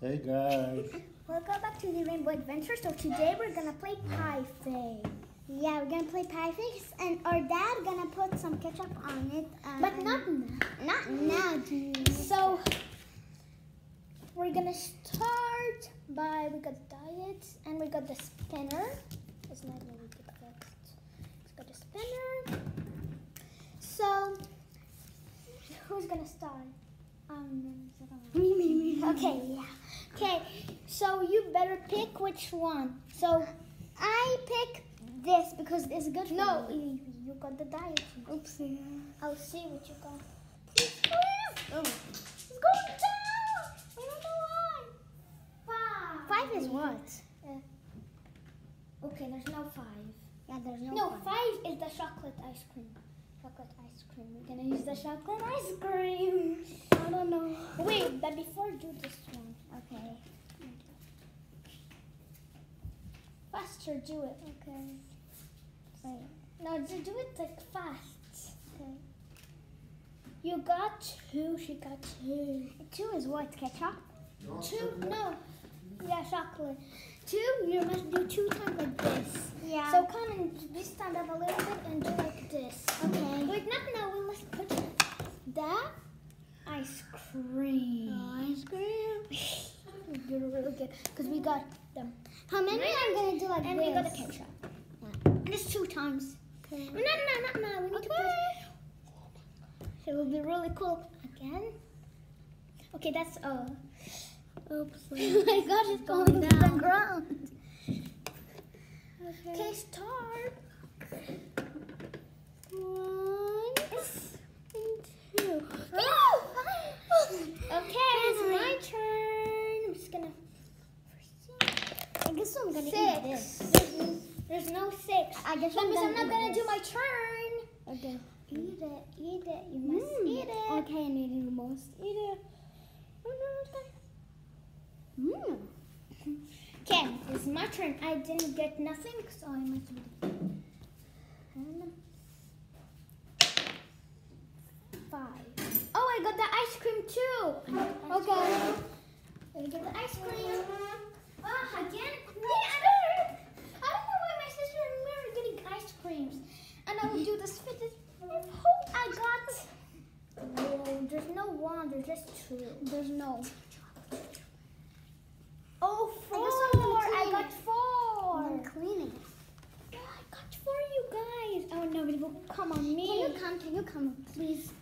Hey guys. Welcome back to the Rainbow Adventure. So today we're gonna play pie face. Yeah, we're gonna play pie face, and our dad gonna put some ketchup on it. um, But not now. not now, dude. So we're gonna start by we got diet and we got the spinner. It's not really good fixed. It's got the spinner. So who's gonna start? Um, Me, me, me. okay, yeah. Okay, so you better pick which one. So I pick this because it's good for no, me. you, you got the diet. Oopsie. I'll see what you got. Oh. It's going down. I don't know why. Five. Five is what? Okay, there's no five. Yeah, there's no. No, five. five is the chocolate ice cream. Chocolate ice cream. We're gonna use the chocolate ice cream. I don't know. Wait, but before do this one. Okay. Faster, do it. Okay. Wait. No, do do it like fast. Okay. You got two. She got two. Two is what? Ketchup? Two? No. Yeah, chocolate. Two. You must do two times like this. Yeah. So come and just stand up a little bit and do like this. okay. Wait, not now. We must put that ice cream. Oh, ice cream. Good because we got them. How many I'm gonna do like and this? we got the ketchup. Just two times. Okay. No, no, no, no, no. We need to put. It will be really cool again. Okay, that's uh. Oops. oh my gosh, it's Going going to the ground. Okay. Okay, start. One and two. Okay, it's my turn. Guess I'm gonna eat this. Six. There's, there's no six. I guess I'm I'm not gonna do my turn. Okay. Eat it, eat it. You must Mm. eat it. Okay, and eating the most. Eat it. Oh no, it's Mmm. Okay, it's my turn. I didn't get nothing, so I must be. And Five. Oh, I got the ice cream too. Okay. I got the ice cream. Ah, again? Yeah, I don't, I don't know why my sister and me are getting ice creams. And I will do this fit. This, hope I got. No, there's no one. There's just two. There's no. Oh, four. I I got four. I'm cleaning. Yeah, I got four, you guys. Oh no, it will come on me. Can you come? Can you come, please?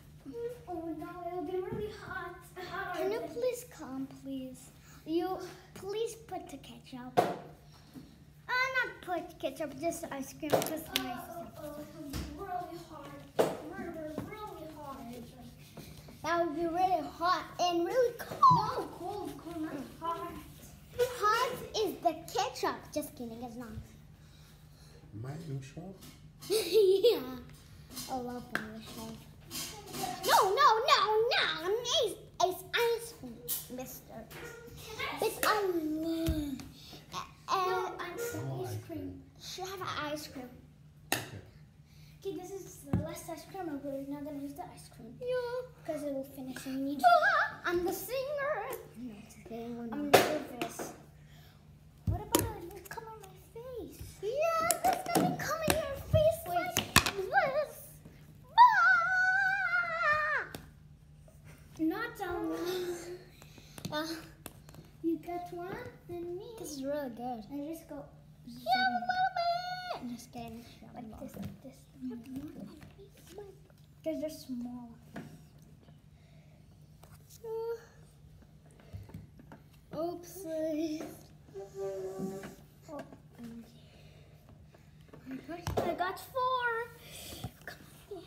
Oh no, it'll be really hot. hot Can you please come, please? You please put the ketchup. Uh, not put ketchup, just ice cream. Just Oh, nice. it'll be really hard. Really, really hard. That would be really hot and really cold. No, cold, cold, not hot. Hot is the ketchup. Just kidding, it's not. Mike new show? yeah. I love English No, no, no, no. It's, it's ice cream, mister. It's I love. No, Uh, I'm ice cream. should have an ice cream. Okay. Okay, this is the last ice cream. and We're not gonna use the ice cream Yeah. because it will finish and we need. I'm the singer. No, kidding, I'm nervous. What about a little come on my face? Yeah, there's nothing coming in your face Wait. like this. Ah! Not down. Uh, You got one and me. this is really good. And just go Yeah, a little bit. Just kidding. like this, like this. Because they're small. Oopsie. Oh. I got four. Come on.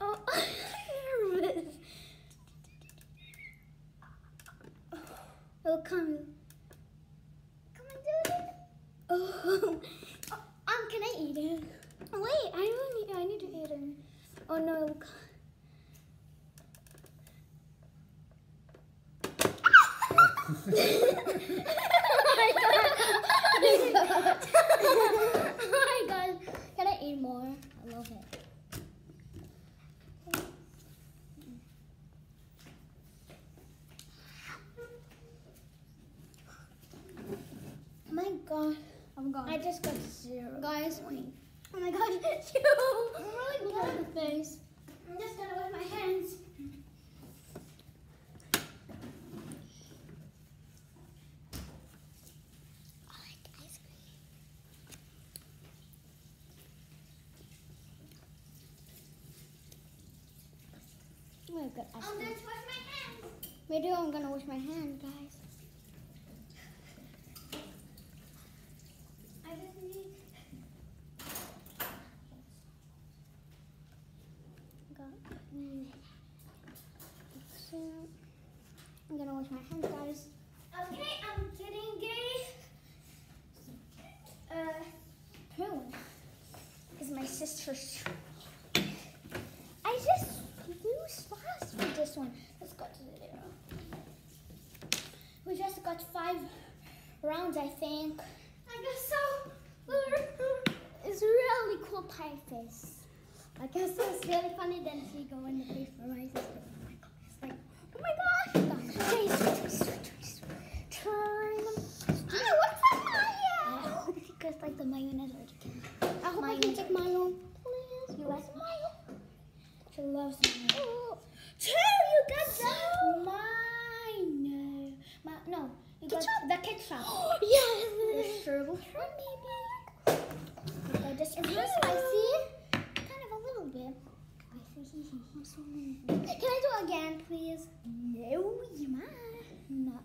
Oh, I'm nervous. Oh, come. Come on, do it. Oh, um, can I eat it? Wait, I don't need. I need to eat it. Oh no. oh my god. Can I eat more? I love it. God. I just got zero. Guys. point. Oh my god, you. I'm really blue in the face. I'm just gonna wash my hands. I like ice cream. I'm going to wash my hands. Too. I'm gonna wash my hands, guys. I just need. Got- mm. So, I'm gonna wash my hands, guys. Okay, I'm getting a. Uh, Prune is my sister's. I just lose fast with this one. Let's go to the zero. We just got five rounds, I think. I guess so. It's really cool pie face. I guess it's really funny then she go in the face for my sister. Oh like, oh my gosh! Twist, twist, twist, twist. Turn. Oh, what's? I hope you guys like the mayonnaise or chicken. I hope I Mine. can take mayo. Please. You like mayo? She loves mayo. Oh. Two, you got that. Mine. Ma- no, you got Ketchup. the ketchup. the yes. sherbet shrimp, maybe. You got this. Is it spicy? Kind of a little bit. Can I do it again, please? No, you might not.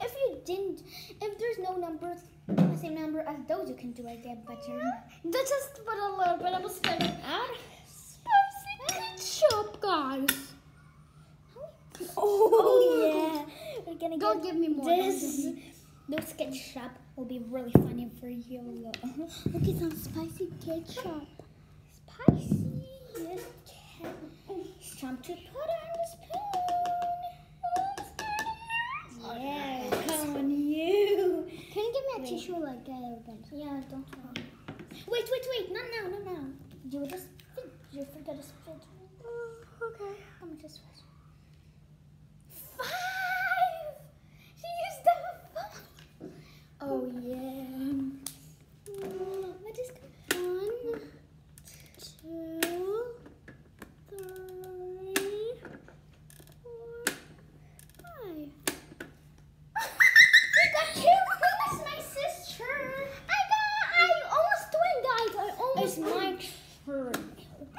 If you didn't, if there's no numbers, the same number as those, you can do it again, but you're not. That's just put a little bit. I'm spending Out. spicy ketchup, guys. Oh. oh, yeah. We're gonna Don't get give me more. This, this ketchup will be really funny for you. Look at some spicy ketchup. Spicy. Yes. It's time to put on the spoon. Yeah, come on, you. Can you give me a Wait. tissue like everybody? Yeah, don't worry. Wait, wait, wait. Not now, not now. You just you forgot to spit. Oh, okay. How much just? Five. She used the five. Oh, yeah. What is one, two, three, four, five. You got two points, my sister. I got. I almost win, guys. I It's almost my win. turn.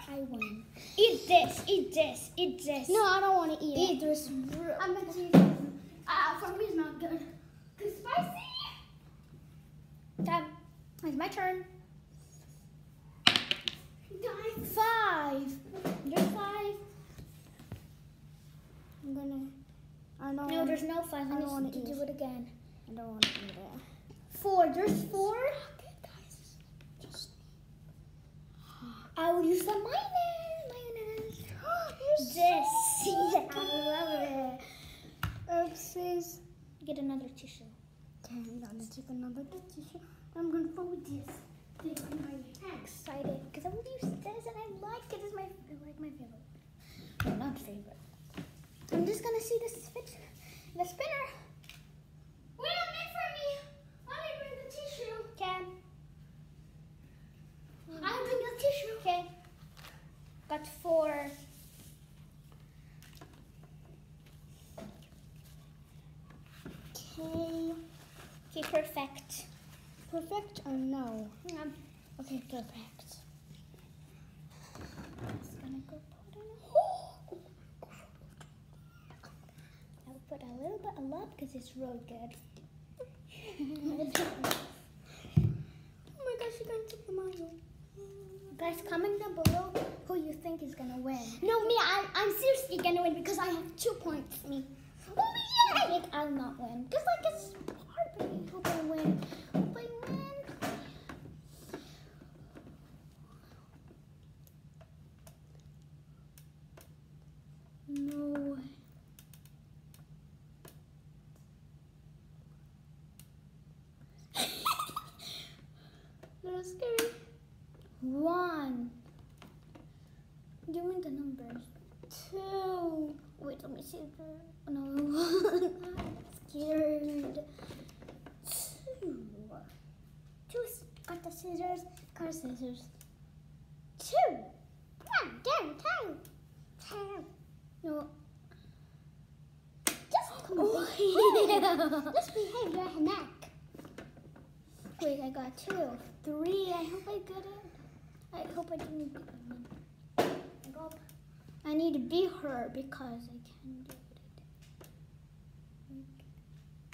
I win. Eat this, eat this, eat this. No, I don't want to eat Eat it. this. I'm gonna eat it. Uh, for me, it's not good. Cause spicy. Time. It's my turn. Guys. Five. There's five. I'm gonna. I don't. No, there's no five. I I don't wanna do it. again. I don't want to eat it. Four. There's four. Just. I will use the mayonnaise. Mayonnaise. this. Yeah, I love it. Oopsies. Get another tissue. Okay, I'm gonna take another tissue. I'm gonna fold this. I'm excited because I will use this and I like it. It's my like my favorite. No, not favorite. I'm just gonna see the spit, the spinner. Wait a minute for me. Let me bring the tissue. Okay. I'll bring the tissue. Okay. Got four. Okay. Okay, perfect. Perfect or no? Um, Okay, perfect. just gonna go put on it. I'll put a little bit a lot because it's really good. Oh my gosh, you guys took the mayo. Guys, comment down below who you think is gonna win. No, me, I'm, I'm seriously gonna win because I have two points. Me. Oh yeah! I think I'll not win. Just like it's hard, but I hope I win. Hope I win. No. That's scary. One. Give me the numbers. Two. The. No. Scared. Two. Two Got the scissors. Got the scissors. Two. Come on, down, time. Time. No. Just come Oh, on. Just behave your neck. Wait, I got two. Three. I hope I got it. I hope I didn't get it. I go up. I need to be her because I can't do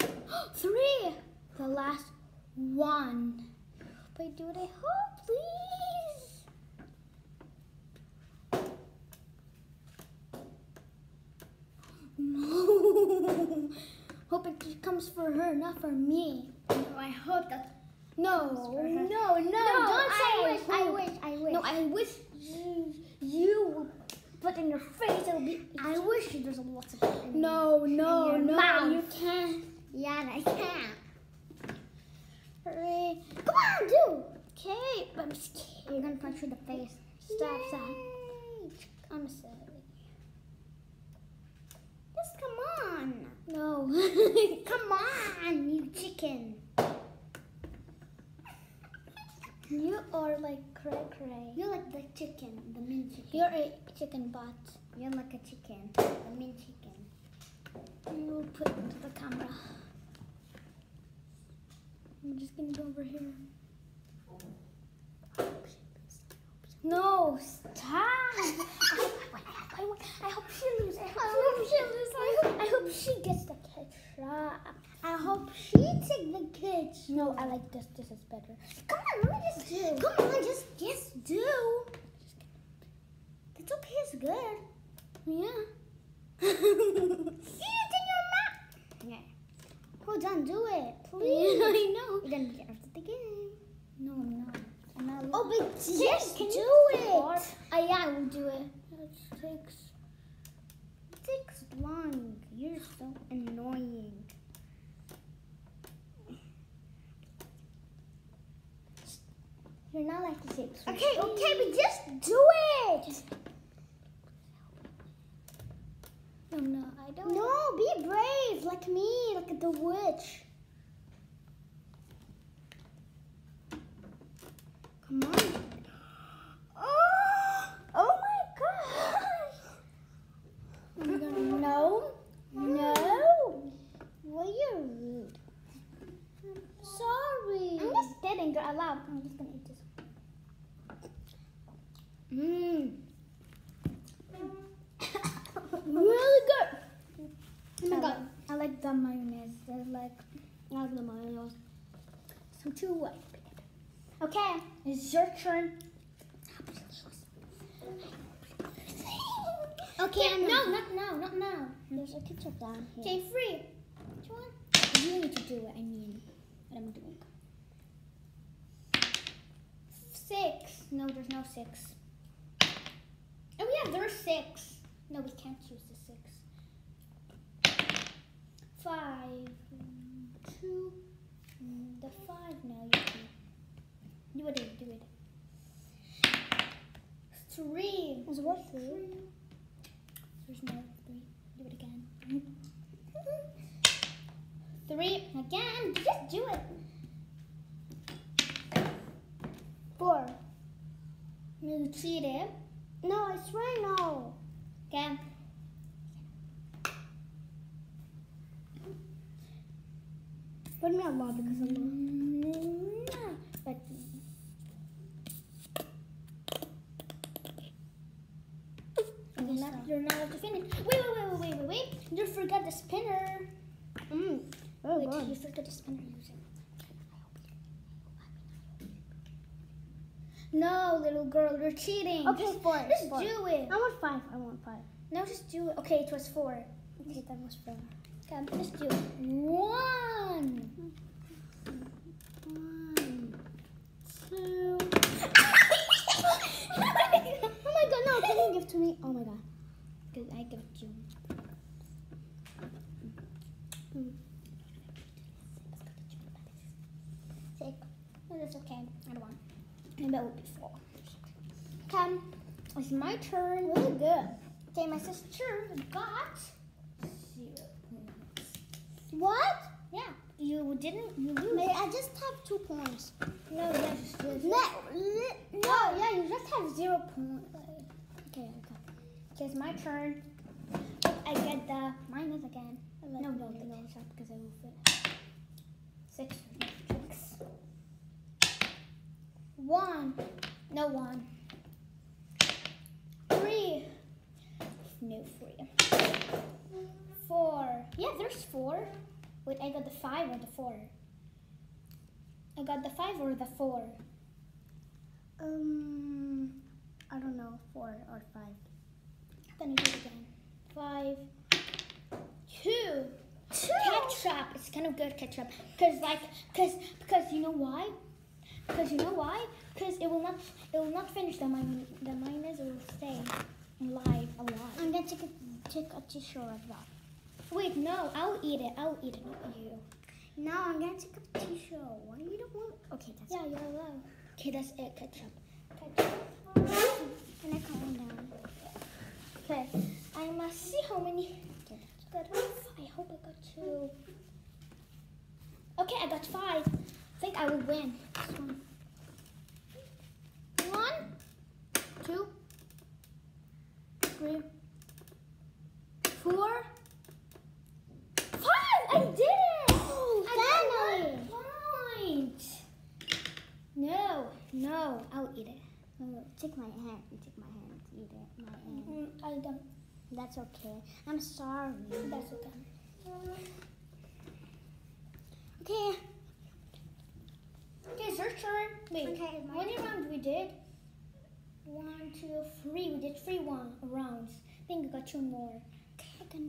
it. Three! The last one. I do what I hope, please. No. Hope it comes for her, not for me. No, I hope that. No, Comes no, no, don't say wish, I wish, I wish. No, I wish you, you put in your face. It'll be. I wish there's a lot of it No, no, no, mouth. you can't. Yeah, I can't. Hurry. Come on, do. Okay, but I'm scared. You're gonna punch her in the face. Stop, stop. I'm sorry. Just come on. No. Come on, you chicken. you are like cray cray. You're like the chicken, the mean chicken. You're a chicken butt. You're like a chicken, the mean chicken. You put it to the camera. I'm just gonna go over here. No, stop! I, hope she loses. I hope she loses. I hope, I hope she gets the ketchup. I hope she take the kids. No, I like this. This is better. Come on, let me just do. Come on, just just do. It's okay, it's good. Yeah. See it in your mouth. Yeah. Hold on, do it, please. I know. You're gonna get of the game. No, I'm not. I'm not. Oh, but just do it. start? Uh, yeah, I will do it. It takes. It takes long. You're so annoying. You're not like the six. Okay, okay, but just do it. No, no, I don't. No, be brave, like me, like the witch. Come on. Oh, oh my gosh. I'm gonna no. No. Well, you're rude. Sorry. I'm just kidding, you're allowed. I'm just gonna eat this. Mmm. really good. Oh my I god. like- I like the mayonnaise. I like. I like the mayonnaise. So two what? Okay, it's your turn. Okay, I'm no, not. now, not now. There's a ketchup down here. Okay, free. Which one? You need to do it. I mean, what I'm doing. Six. No, there's no six. Oh yeah, there's six. No, we can't use the six. Five. Two. The five now. You can. Do it. Do it. Three. Is what three? There's no three. Do it again. Three. Again. Just do it. Four. You cheated. No, I swear no. Okay. Put me on law because I'm Mm, But you're not, allowed to finish. Wait, wait, wait, wait, wait, wait, wait. You forgot the spinner. Mm. Oh, wait, God. you forgot the spinner. No, little girl, you're cheating. Okay, four. Just four. do it. I want five. I want five. No, just do it. Okay, it was four. Okay, that was four. Okay, just do it. One, two. oh my god, no, can you give to me? Oh my god. Good, I give it to you. No, that's okay. I don't want. And that would be four. Okay, it's my turn. Really good. Okay, my sister got zero points. What? Yeah, You didn't. You lose. Wait, I just have two points. No, yes. yes. No, li- No, yeah, you just have zero points. Okay, okay. Okay, it's my turn. I get the minus again. No, no, no, no, stop because I will fit. Six. Six. One. No one. Three. No three. Four. Yeah, there's four. Wait, I got the five or the four? I got the five or the four? um, I don't know, four or five. I'm gonna do it again. Five, two. Two. Ketchup. It's kind of good ketchup. Cause like, cause, because you know why? Because you know why? Because it will not, it will not finish the min, the minus. It will stay alive, alive. I'm gonna take a take a tissue as well. Wait, no, I'll eat it. I'll eat it, not you. No, I'm gonna take a tissue. Why you don't want? Okay, that's Yeah, you're allowed. Okay, that's it. Ketchup. Ketchup. Can I calm down? I see how many. Got I hope I got two. Okay, I got five. I think I will win this one. One, two, three, four, five. I did it! I got one point. No, no, I'll eat it. Take my hand. Take my hand. Eat it. My hand. Mm, I don't. That's okay. I'm sorry. That's okay. Okay. Okay, it's your turn. Wait, Okay, how many rounds we did? One, two, three. We did three one rounds. I think we got two more.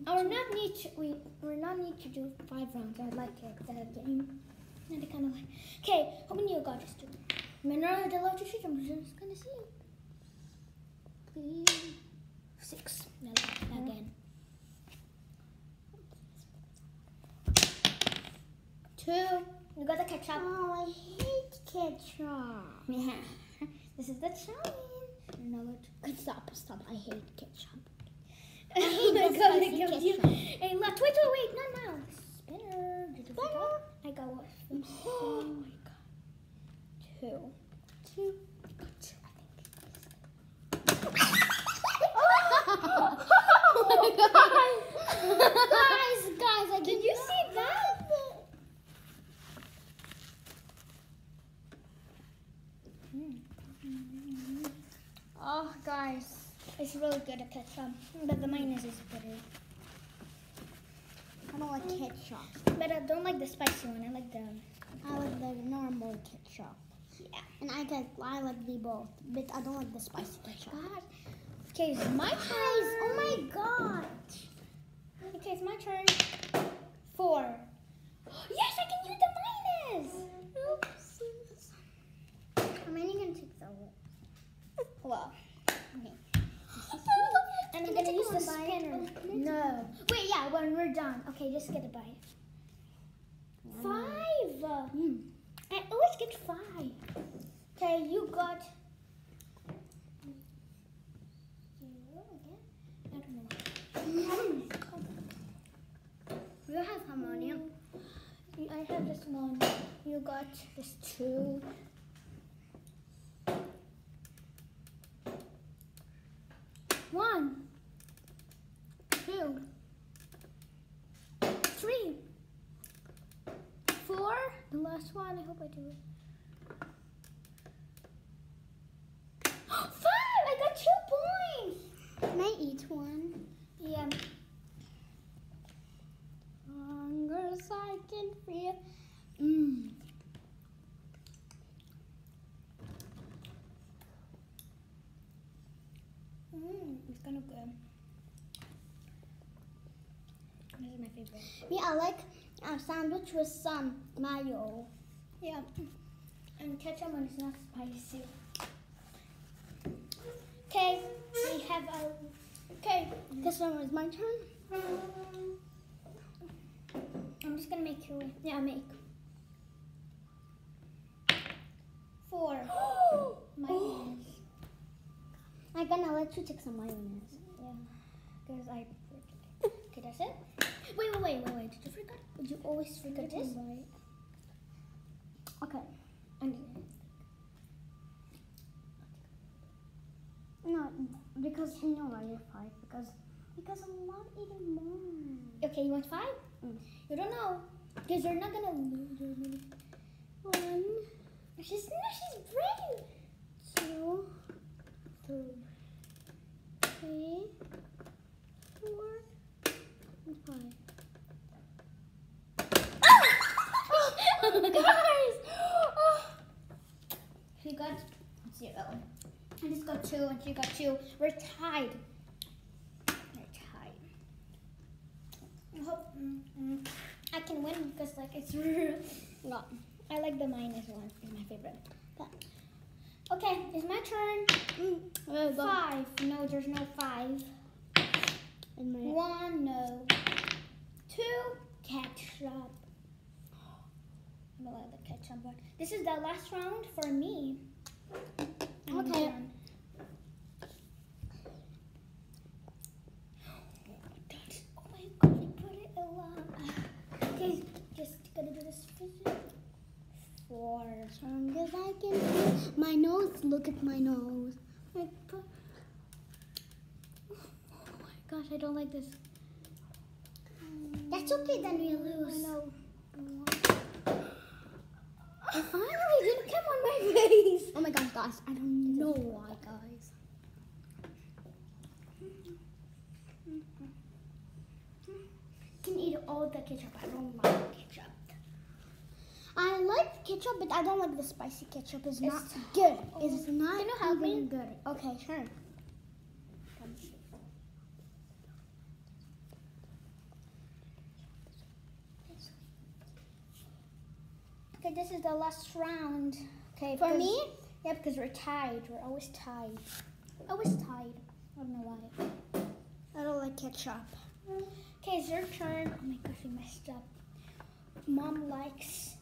Or not need to. We we not need to do five rounds. I like it. The game. And kind of like. Okay, how many you got? Just two. Mineral de la shoot. I'm just gonna see. Please. Six. Mm-hmm. Again. Two. You got the ketchup. Oh, I hate ketchup. Yeah. This is the challenge. No, Good, stop, stop. I hate ketchup. I oh hate my the spicy ketchup. a lot. Wait, wait, wait, not now. Spinner. You? I got what? Oh my god. Two. Two. Guys, guys, I did you see that? Oh, guys, it's really good at ketchup, but the mayonnaise is bitter. I don't like ketchup. But I don't like the spicy one. I like the I like the normal ketchup. yeah. And I get I like the both, but I don't like the spicy ketchup. God. Okay, it's my Guys, turn. oh my god. Okay, it's my turn. Four. Yes, I can use the minus. I'm only gonna take the Well, okay. And I'm gonna use the spinner. No. Wait, yeah, when we're done. Okay, just get a bite. Five. Mm. I always get five. Okay, you got zero again. I don't know. You have harmonium. I have this one. You got this two. One, two, three, four. The last one. I hope I do it. Five! I got two points. Can I eat one? Yeah. Hunger I can feel. Mm. Mm, it's kind of good. This is my favorite. Me, I like a sandwich with some mayo. Yeah. And ketchup when it's not spicy. Okay, we have our. Okay, This one was my turn. I'm just gonna make you. Yeah, make. Four. Mayonnaise. I'm gonna let you take some mayonnaise. Yeah, because I. Okay, that's it. Wait, wait, wait, wait, wait. Did you forget? Did you always forget this? And No, because no, I get five because because I'm not eating more. okay, you want five? Mm. You don't know because you're not gonna lose. One, She's no, she's brave. two, three, three, four, and five. Guys! She got zero. And just got two, and she got two. We're tied. We're tied. I hope mm, mm, I can win because like it's no. I like the minus one. It's my favorite. But, okay, it's my turn. Uh, Five. No, there's no five. One, no. Two, ketchup. I'm gonna let the ketchup one. This is the last round for me. Okay. done. Oh my god, I put it a lot. Okay, just gonna do this. Four. strong as I can be. My nose. Look at my nose. Put. Oh my gosh, I don't like this. That's okay. Then we mm, lose. I know. I finally didn't come on my face. Oh my gosh, guys! I don't know why, guys. can eat all the ketchup. I don't like ketchup. I like ketchup, but I don't like the spicy ketchup. It's, not It's- good. It's not Can you help me? even good. Okay, sure. Okay, this is the last round. Okay, For me? Yeah, because we're tied. We're always tied. Always tied. I don't know why. I don't like ketchup. Okay, it's your turn. Oh my gosh, we messed up. Mom likes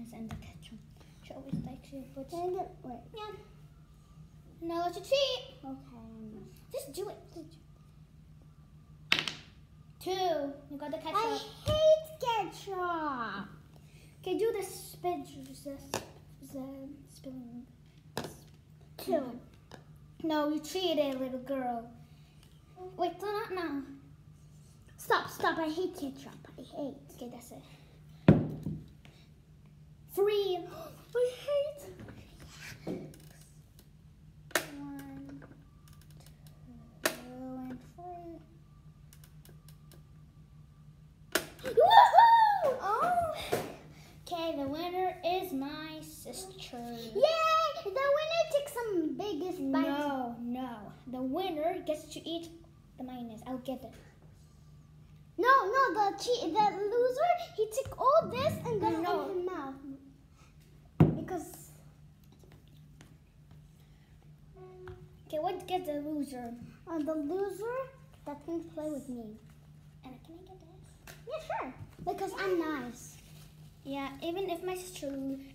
mayonnaise and the ketchup. She always likes it, but it, wait. yeah. Now let's cheat. Okay. Just do it. Two. You got the ketchup. I hate ketchup. Okay, do the spit. The, the spilling. Two. No, you cheated, little girl. Wait, no, not now. Stop, stop. I hate ketchup. I hate. Okay, that's it. Three. I hate. One, two, and three. Woohoo! Oh. Okay, the winner is my sister. Yay! The winner takes some biggest bite. No, no. The winner gets to eat the mayonnaise. I'll get it. No, no. The che- the loser, he took all this and got No. it in his mouth. Because Okay, what gets the loser? uh, the loser that can play with me. And can I get this? Yeah, sure. Because I'm nice. Yeah, even if my sister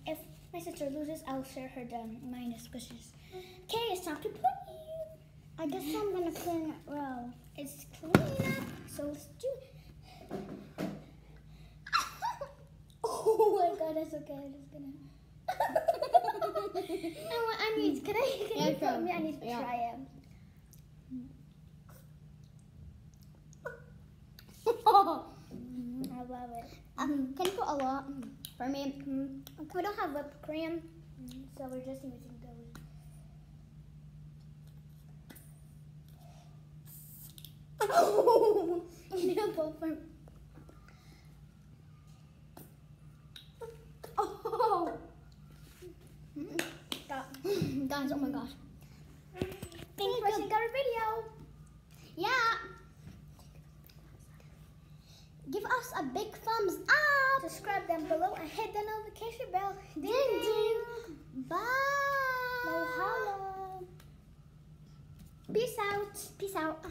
if my sister loses, I'll share her the minus because she's. Okay, it's time to you. I guess I'm gonna clean it well. It's clean up, so let's do it. oh my god, that's okay. I'm just gonna. I want. I need. Can I? Can Yeah, you put me? I need to Yeah. try it. I love it. um, can you put a lot for me? Mm, We don't have whipped cream, so we're just using those. Nipple for Oh, Stop. Guys! Oh my gosh. Thanks for watching our video. Yeah. Give us a big thumbs up. Subscribe down below and hit the notification bell. Ding Ding ding. Bye. Mahalo. Peace out. Peace out.